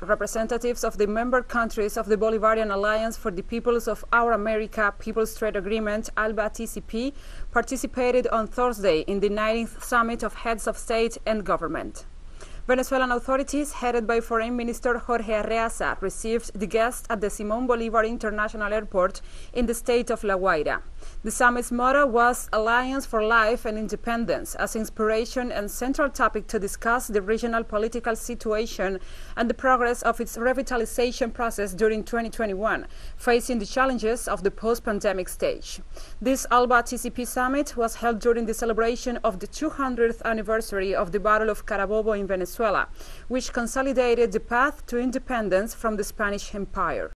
Representatives of the member countries of the Bolivarian Alliance for the Peoples of Our America People's Trade Agreement, ALBA TCP, participated on Thursday in the 19th Summit of Heads of State and Government. Venezuelan authorities, headed by Foreign Minister Jorge Arreaza, received the guests at the Simón Bolívar International Airport in the state of La Guaira. The summit's motto was Alliance for Life and Independence as inspiration and central topic to discuss the regional political situation and the progress of its revitalization process during 2021, facing the challenges of the post-pandemic stage. This ALBA TCP summit was held during the celebration of the 200th anniversary of the Battle of Carabobo in Venezuela, which consolidated the path to independence from the Spanish Empire.